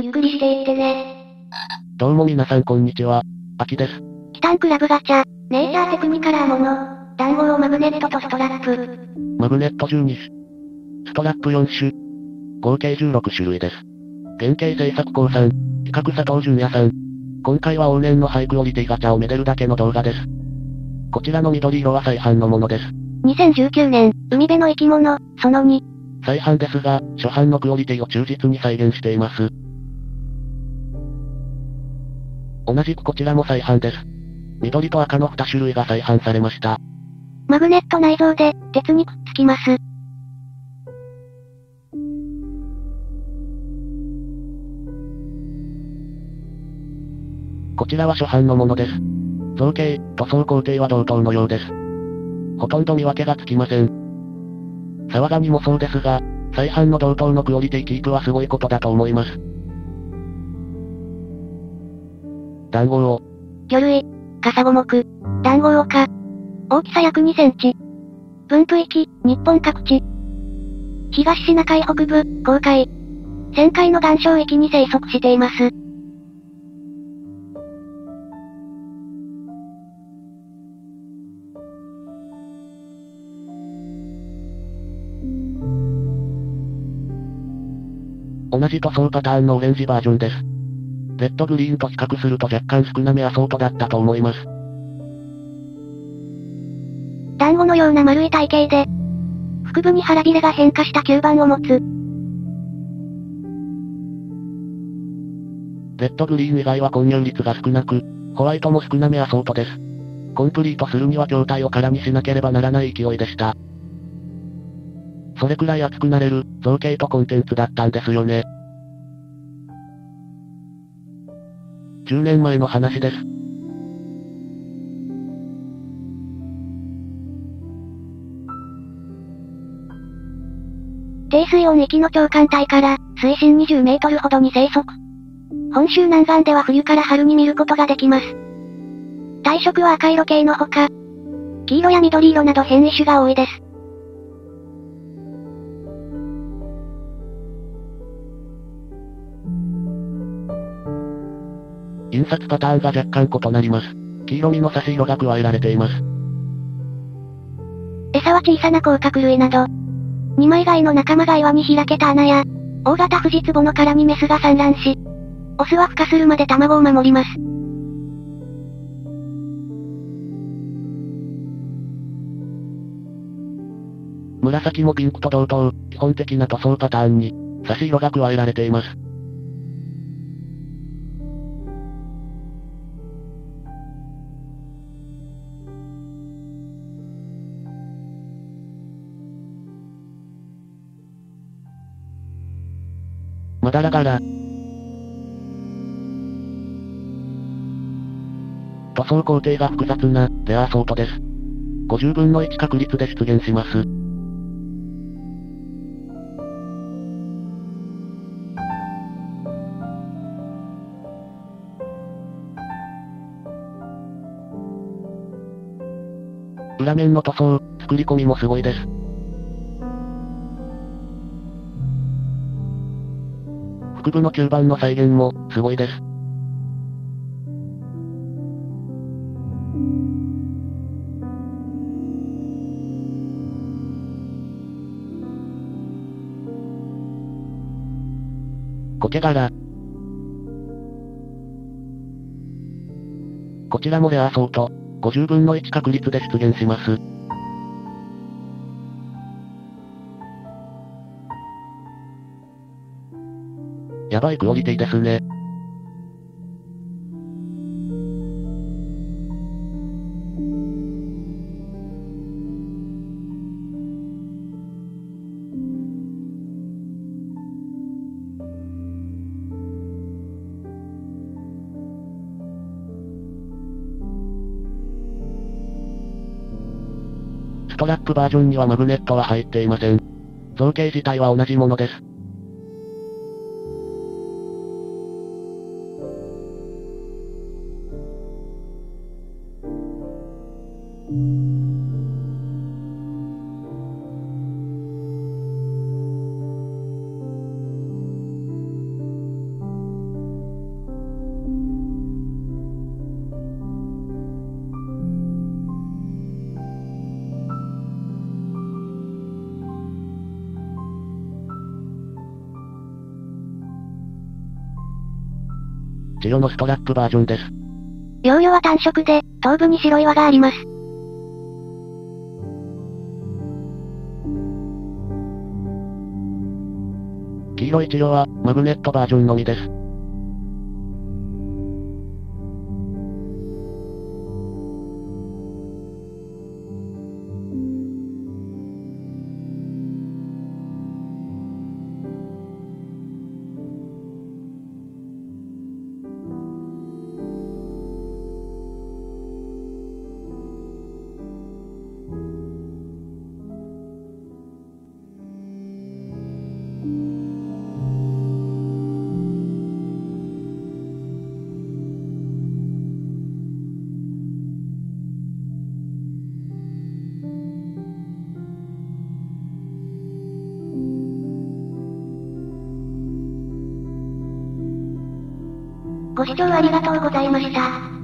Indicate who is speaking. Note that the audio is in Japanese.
Speaker 1: ゆっくりしていってね。
Speaker 2: どうも皆さんこんにちは。あきです。
Speaker 1: キタンクラブガチャ、ネイチャーテクニカラーもの、団子をマグネットとストラップ。
Speaker 2: マグネット12種。ストラップ4種。合計16種類です。原型製作工さん、比較佐藤純也さん。今回は往年のハイクオリティガチャをめでるだけの動画です。こちらの緑色は再販のものです。
Speaker 1: 2019年、海辺の生き物、その2。
Speaker 2: 再販ですが、初版のクオリティを忠実に再現しています。同じくこちらも再販です。緑と赤の2種類が再販されました。
Speaker 1: マグネット内蔵で、鉄にくっつきます。
Speaker 2: こちらは初版のものです。造形、塗装工程は同等のようです。ほとんど見分けがつきません。沢ガニもそうですが、再販の同等のクオリティキープはすごいことだと思います。団子を、
Speaker 1: 魚類、カサゴ目、団子オカ。大きさ約2センチ。分布域、日本各地。東シナ海北部、公海。旋海の岩礁域に生息しています。
Speaker 2: 同じ塗装パターンのオレンジバージョンです。レッドグリーンと比較すると若干少なめアソートだったと思います。
Speaker 1: 団子のような丸い体型で、腹部に腹びれが変化した吸盤を持つ。
Speaker 2: レッドグリーン以外は混入率が少なく、ホワイトも少なめアソートです。コンプリートするには筐体を空にしなければならない勢いでした。それくらい熱くなれる、造形とコンテンツだったんですよね。10年前の話です。
Speaker 1: 低水温域の長官帯から、水深20メートルほどに生息。本州南岸では冬から春に見ることができます。体色は赤色系のほか、黄色や緑色など変異種が多いです。
Speaker 2: 印刷パターンが若干異なります。黄色みの差し色が加えられています。
Speaker 1: 餌は小さな甲殻類など、二枚貝の仲間が岩に開けた穴や、大型フジツボの殻にメスが産卵し、オスは孵化するまで卵を守ります。
Speaker 2: 紫もピンクと同等、基本的な塗装パターンに、差し色が加えられています。まだら柄。塗装工程が複雑な、レアソートです。50分の1確率で出現します。裏面の塗装、作り込みもすごいです。腹部の吸盤の再現も、すごいです。苔柄。こちらもレアソート、50分の1確率で出現します。やばいクオリティですね。ストラップバージョンにはマグネットは入っていません。造形自体は同じものです。白のストラップバージョンです。
Speaker 1: 幼魚は単色で、頭部に白い輪があります。
Speaker 2: 黄色い治療は、マグネットバージョンのみです。ご視聴ありがとうございました。